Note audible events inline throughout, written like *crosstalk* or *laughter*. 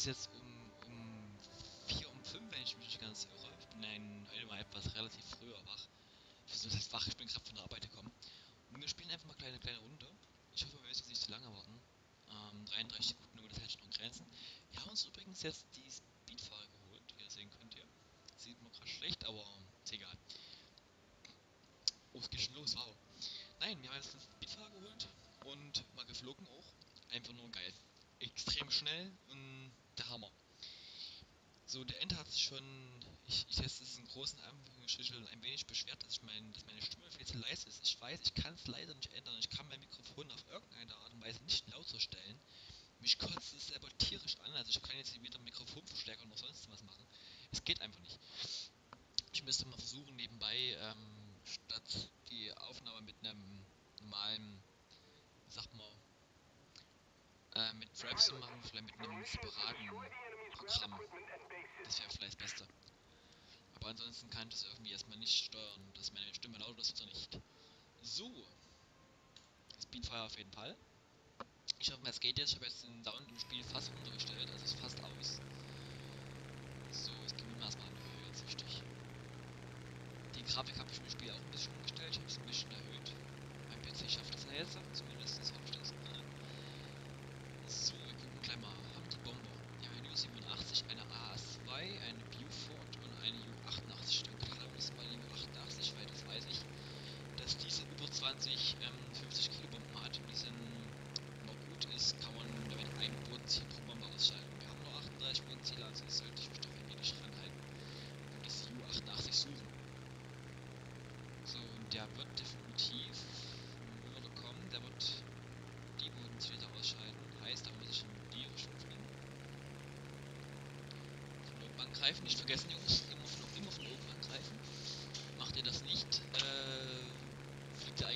es jetzt um, um 4 um 5, wenn ich mich nicht ganz irre. Ich bin ein, immer etwas relativ früher wach. Ist das wach? Ich bin gerade von der Arbeit gekommen. Und wir spielen einfach mal eine kleine, kleine Runde. Ich hoffe, wir müssen jetzt nicht zu lange warten. Ähm, 33 Sekunden, nur das hält schon Grenzen. Wir haben uns übrigens jetzt die Speedfahrer geholt, wie ihr sehen könnt hier. Sieht man gerade schlecht, aber ist egal. Oh, es geht schon los, wow. Nein, wir haben jetzt einen Speedfahrer geholt und mal geflogen auch. Einfach nur geil. Extrem schnell und der Hammer. So, der Ende hat sich schon, ich, ich setze es in großen Anführungsstrichen ein wenig beschwert, dass, ich mein, dass meine Stimme viel zu leise ist. Ich weiß, ich kann es leider nicht ändern. Ich kann mein Mikrofon auf irgendeine Art und Weise nicht lauter stellen. Mich kotzt es selber tierisch an, also ich kann jetzt weder Mikrofonverstärker noch sonst was machen. Es geht einfach nicht. Ich müsste mal versuchen, nebenbei ähm, statt die Aufnahme mit einem normalen, äh, mit Fraps zu machen, vielleicht mit einem separaten Programm. Das wäre vielleicht das Beste. Aber ansonsten kann ich das irgendwie erstmal nicht steuern, dass meine Stimme laut ist oder nicht. So. Speedfire auf jeden Fall. Ich hoffe, es geht jetzt. Ich habe jetzt den Sound im Spiel fast runtergestellt, also ist fast aus. So, jetzt gehen wir erstmal an Höhe, jetzt wichtig. Die Grafik habe ich im Spiel auch ein bisschen umgestellt, ich habe es ein bisschen erhöht. Mein PC schafft das ja jetzt, zumindest das. So, wir gucken gleich mal. Haben die Bomber. Die haben eine U87, eine AS2, eine Buford und eine U88. Ich denke, da müssen wir die U88, weil das weiß ich, dass diese 20, ähm, 50 Kilo Bomben hat. Und die sind, man gut ist, kann man damit ein Bodenziel pro Bombe ausschalten. Wir haben nur 38 Bodenziele, also sollte ich mich doch ein wenig ranhalten und das U88 suchen. So, und der wird definitiv würde kommen, der wird die Bodenziele ausschalten. Heißt, da muss ich in die Richtung fliegen. Oben angreifen, nicht vergessen, Jungs,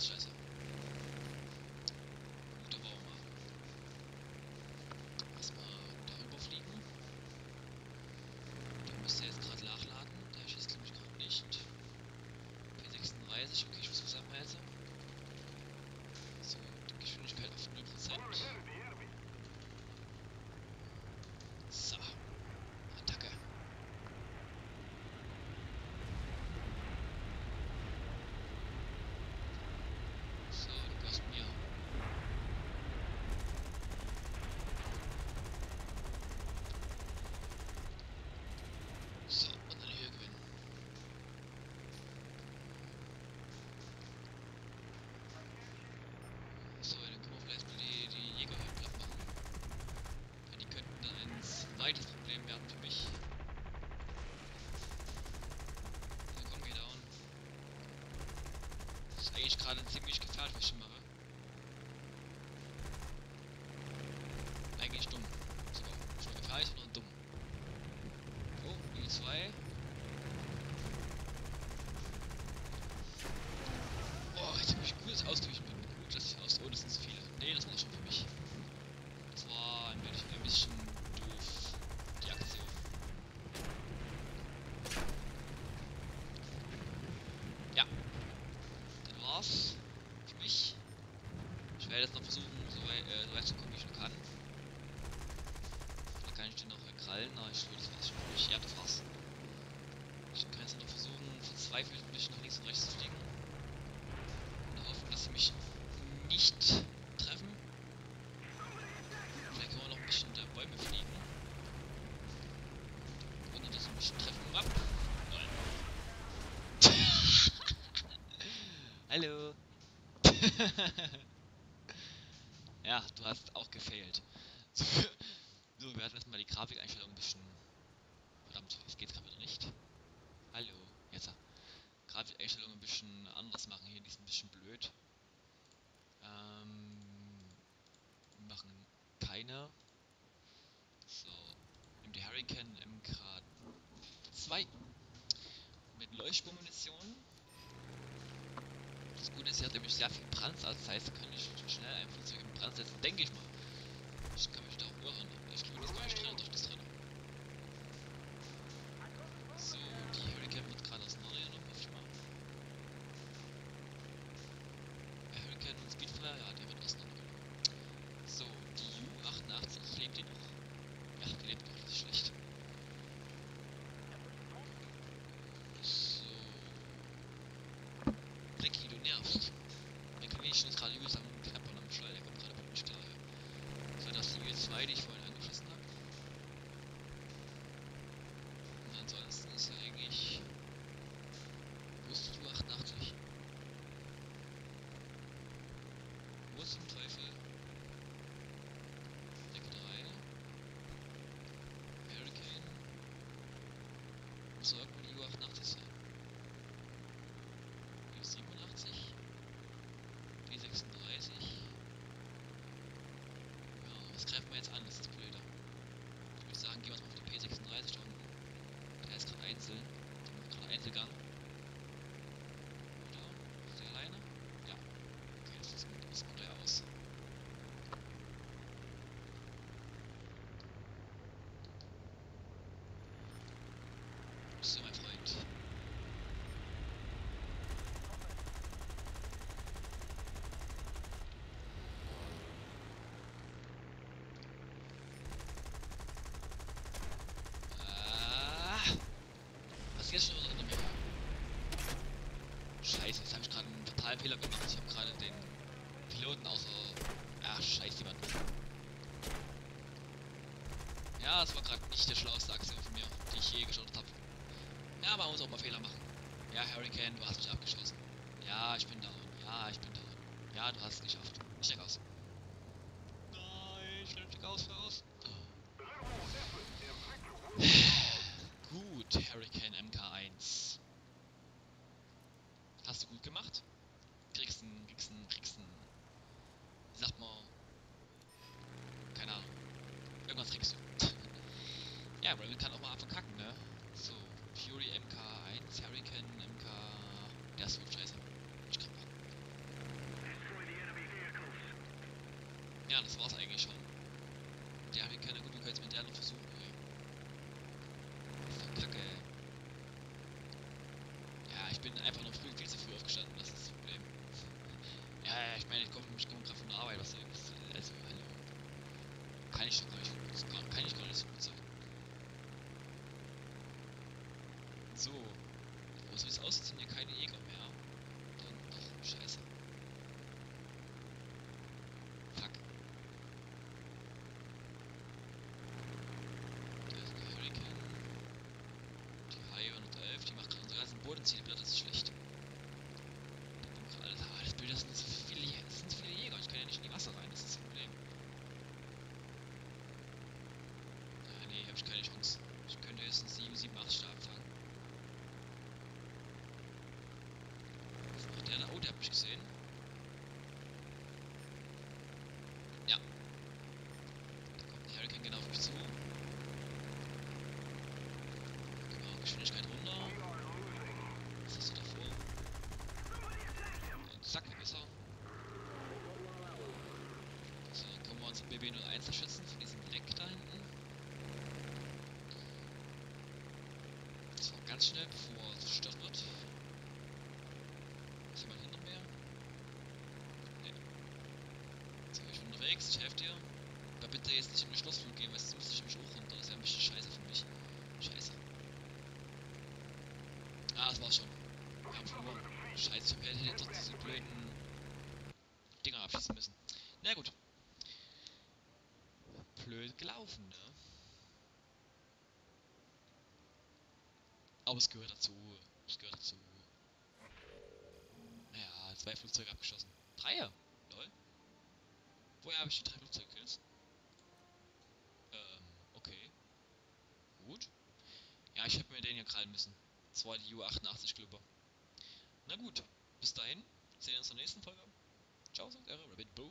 88, scheiße. Gut, aber auch mal. Erstmal darüber fliegen. Der müsste jetzt gerade nachladen. Der schießt glaube ich gerade nicht. P36, okay, ich muss was anmelden. So, die Geschwindigkeit auf 0%. So. Attacke. So, du gehörst mir. So, und eine Höhe gewinnen. So, dann können wir vielleicht mal die, die Jägerhöhe platt machen. Weil die könnten dann ein zweites Problem werden für mich. So, komm, geh down. Eigentlich gerade ziemlich gefährlich, ich hier mache. Eigentlich dumm. Sogar. Schon gefährlich, sondern dumm. Oh, die zwei. Oh, jetzt habe ich gutes Ausgewichen bin. Gut, dass ich aus. Oh, das sind zu viele. Nee, das war schon für mich. Das war ein bisschen, ein bisschen doof. Die Aktion. Ja. Das war's. Für mich. Ich werde jetzt noch versuchen, so weit, äh, so weit zu kommen, wie ich nur kann. Dann kann ich den noch krallen, aber ich würde das war's schon für mich. Ja, das war's. Ich kann jetzt noch versuchen, verzweifelt ein bisschen nach links und rechts zu fliegen. Und hoffen, dass sie mich nicht treffen. Vielleicht können wir noch ein bisschen unter Bäume fliegen. Ohne dass sie mich treffen. Nein. *laughs* *laughs* Hallo. *laughs* ja, du hast auch gefailt. So, so wir hatten erstmal die Grafikeinstellung ein bisschen. Verdammt, jetzt geht's gerade wieder nicht. Hallo, jetzt. Grafikeinstellung ein bisschen anders machen hier, die ist ein bisschen blöd. Ähm, machen keine. So, nimm die Hurricane MK2 mit Leuchtspurmunition. Das Gute ist, sie hat nämlich sehr viel Brandsatz, das heißt, kann ich schnell ein Flugzeug in Brand setzen, denke ich mal. Ich kann mich da auch irren, aber ich glaube, das gar nicht drin, doch das drin. else. Greifen wir jetzt an? Das ist das Blöde. Ich würde sagen, gehen wir mal auf die P36 da unten. Der ist gerade einzeln. Der macht gerade Einzelgang. Oder? Ist der alleine? Ja. Okay, das ist gut. Das kommt er aus. So, mein Freund. Ah. Was ist jetzt schon unter mir? Scheiße, jetzt habe ich gerade einen totalen Fehler gemacht. Ich habe gerade den Piloten außer. Ach, scheiße, jemand. Ja, das war gerade nicht der schlauste Aktion von mir, die ich je gestartet habe. Ja, man muss auch mal Fehler machen. Ja, Hurricane, du hast mich abgeschossen. Ja, ich bin down. Ja, ich bin down. Ja, du hast es geschafft. Ich steig aus. Nein, schnell steig aus, raus. *sighs* Gut, Hurricane MK1. Hast du gut gemacht? Ein, kriegst ein. Wie sagt man? Keine Ahnung. Irgendwas kriegst du. *laughs* ja, Rebel kann auch mal verkacken, ne? So, Fury MK1, Hurricane MK. Der ist so scheiße. Ich kann mal. Ja, das war's eigentlich schon. Der Hurricane, gut, wir können es mit der noch versuchen. ey. Das ist doch kacke, ey. Ja, ich bin einfach noch früh, viel zu früh aufgestanden, das ist das Problem. Ja, ja, ich meine, ich komme komm gerade von Arbeit, was was- also, hallo. Kann ich doch gar nicht gut, kann kann ich gar nicht so gut sein. So. Aber so wie es aussieht, sind hier keine Jäger mehr. Dann doch, scheiße. Fuck. Da ist ein Hurricane. Die Haie 111, die macht gerade unsere ganzen Bodenziele platt, das ist schlecht. Alles. Aber das Bild, das sind so viele, das sind viele Jäger. Ich kann ja nicht in die Wasser rein, das ist das Problem. Ah, nee, hab ich keine Chance. Ich könnte jetzt einen 7, 7, 8 Stab fangen. Macht der da? Oh, der hat mich gesehen. Ja. Da kommt ein Hurricane genau auf mich zu. Genau, Geschwindigkeit runter. Was hast du davor? Und zack, weg ist er. So, uns BB01 erschützen von diesem Leck da hinten. War ganz schnell, bevor er zerstört wird. Ist jemand hinter mir? Nee. So, ich bin unterwegs, ich helfe dir. Aber bitte jetzt nicht in den Schlussflug gehen, weil sonst müsste ich mich auch runter. Das ja ein bisschen scheiße für mich. Scheiße. Ah, das war's schon. Wir haben verloren. Scheiße, ich hätte doch diese blöden Dinger abschießen müssen. Na gut. Blöd gelaufen, ne? Aber es gehört dazu. Es gehört dazu. Ja, zwei Flugzeuge abgeschossen. Dreier? Lol. Woher habe ich die drei Flugzeugkills? Ähm, okay. Gut. Ja, ich hätte mir den ja krallen müssen. Das war die U88 Glüber. Na gut, bis dahin. Sehen wir uns in der nächsten Folge. Ciao, sagt eure Rabbit Boo.